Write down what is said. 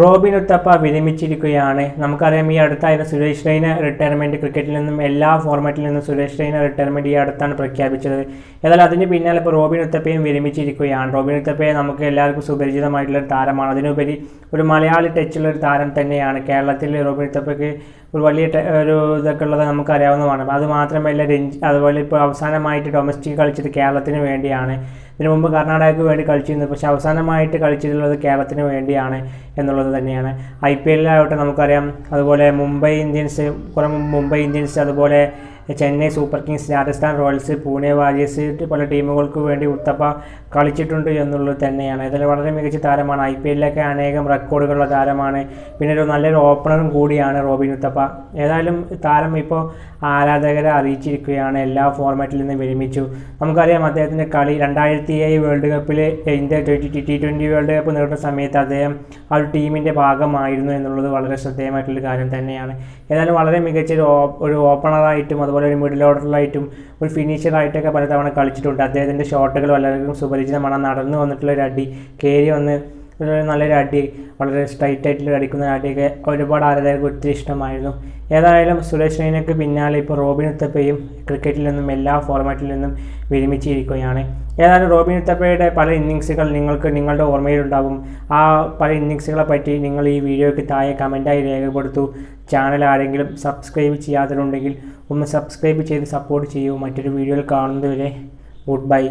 Robin Uthappa വിരമിച്ചിരിക്കുകയാണ്. നമുക്കറിയാം ഈ അടുത്തായിരുന്നു Suresh Raina retirement ക്രിക്കറ്റിൽ നിന്നും എല്ലാ ഫോർമാറ്റിൽ നിന്നും സുരേഷ് റെയ്ന റിട്ടയർമെന്റ് ഈ അടുത്താണ് പ്രഖ്യാപിച്ചത്. ഏതായാലും അതിന് പിന്നാലെ ഇപ്പോൾ റോബിൻ ഉത്തപ്പയും വിരമിച്ചിരിക്കുകയാണ്. റോബിൻ ഉത്തപ്പയെ നമുക്ക് എല്ലാവർക്കും സുപരിചിതമായിട്ടുള്ള ഒരു താരമാണ്. അതിനുപരി ഒരു മലയാളി ടച്ചുള്ള ഒരു താരം തന്നെയാണ്. കേരളത്തിൽ റോബിൻ ഉത്തപ്പയ്ക്ക് ഒരു വലിയ ഒരു ഇതൊക്കെ ഉള്ളത് നമുക്കറിയാവുന്നതാണ്. അത് മാത്രമല്ല രഞ്ജി അതുപോലെ ഇപ്പോൾ അവസാനമായിട്ട് ഡൊമസ്റ്റിക് കളിച്ചത് കേരളത്തിന് വേണ്ടിയാണ്. ഇതിനു മുമ്പ് കർണാടകയ്ക്ക് വേണ്ടി കളിച്ചിരുന്നത്. പക്ഷേ അവസാനമായിട്ട് കളിച്ചിട്ടുള്ളത് കേരളത്തിന് വേണ്ടിയാണ് എന്നുള്ളത് തന്നെയാണ്. ഐ പി എല്ലിലാവട്ടെ നമുക്കറിയാം. അതുപോലെ മുംബൈ ഇന്ത്യൻസ് കുറേ മുംബൈ ഇന്ത്യൻസ് അതുപോലെ Chennai super kings Rajasthan royals Pune warriors പല ടീമുകൾക്ക് വേണ്ടി ഉത്തപ്പ കളിച്ചിട്ടുണ്ട് എന്നുള്ളത് തന്നെയാണ്. ഇതിൽ വളരെ മികച്ച താരമാണ്. ഐ പി എല്ലിലൊക്കെ അനേകം റെക്കോർഡുകളുള്ള താരമാണ്. പിന്നെ ഒരു നല്ലൊരു ഓപ്പണറും കൂടിയാണ് റോബിൻ ഉത്തപ്പ. ഏതായാലും താരം ഇപ്പോൾ ആരാധകരെ അറിയിച്ചിരിക്കുകയാണ്. എല്ലാ ഫോർമാറ്റിൽ നിന്നും വിരമിച്ചു. നമുക്കറിയാം അദ്ദേഹത്തിന്റെ കളി രണ്ടായിരത്തി ഏഴ് വേൾഡ് കപ്പിൽ India twenty T twenty world cup നേടുന്ന സമയത്ത് അദ്ദേഹം ആ ഒരു ടീമിന്റെ ഭാഗമായിരുന്നു എന്നുള്ളത് വളരെ ശ്രദ്ധേയമായിട്ടുള്ള കാര്യം തന്നെയാണ്. ഏതായാലും വളരെ മികച്ച ഒരു ഓപ്പണറായിട്ടും ഓപ്പണറായിട്ടും അതുപോലെ ഒരു മിഡിൽ ഓർഡറിലായിട്ടും ഒരു ഫിനിഷറായിട്ടൊക്കെ പലതവണ കളിച്ചിട്ടുണ്ട്. അദ്ദേഹത്തിന്റെ ഷോട്ടുകൾ വളരെയധികം സുപരിചിതമാണ്. നടന്നു വന്നിട്ടുള്ള ഒരു അടി കയറി വന്ന് നല്ലൊരു അടി വളരെ സ്ട്രൈറ്റ് ആയിട്ട് അടിക്കുന്ന അടിയൊക്കെ ഒരുപാട് ആരാധകർക്ക് ഒത്തിരി ഇഷ്ടമായിരുന്നു. ഏതായാലും സുരേഷ് റെയ്നയ്ക്ക് പിന്നാലെ ഇപ്പോൾ റോബിൻ ഉത്തപ്പയും ക്രിക്കറ്റിൽ നിന്നും എല്ലാ ഫോർമാറ്റിൽ നിന്നും വിരമിച്ചിരിക്കുകയാണ്. ഏതായാലും റോബിൻ ഉത്തപ്പയുടെ പല ഇന്നിങ്സുകൾ നിങ്ങൾക്ക് നിങ്ങളുടെ ഓർമ്മയിലുണ്ടാകും ആ പല ഇന്നിങ്സുകളെ പറ്റി നിങ്ങൾ ഈ വീഡിയോയ്ക്ക് താഴെ കമന്റായി രേഖപ്പെടുത്തു. ചാനൽ ആരെങ്കിലും സബ്സ്ക്രൈബ് ചെയ്യാത്തതുണ്ടെങ്കിൽ ഒന്ന് സബ്സ്ക്രൈബ് ചെയ്ത് സപ്പോർട്ട് ചെയ്യൂ. മറ്റൊരു വീഡിയോയിൽ കാണുന്നതുവരെ ഗുഡ് ബൈ